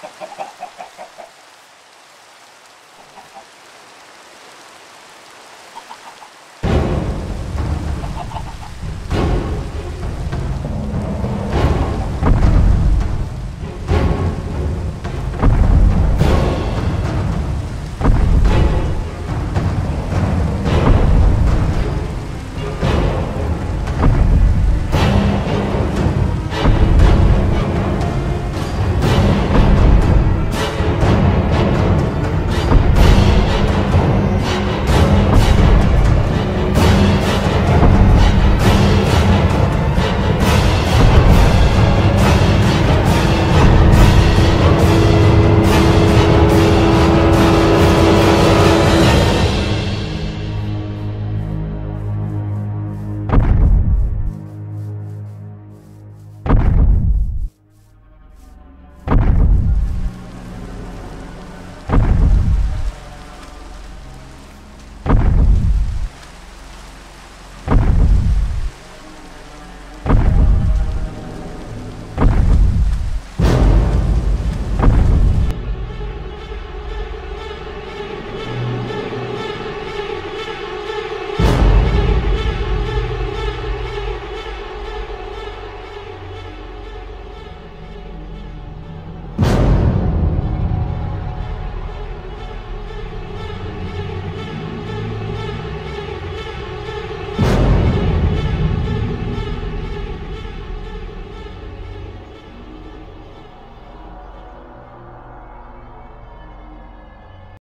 Ha ha ha. ha.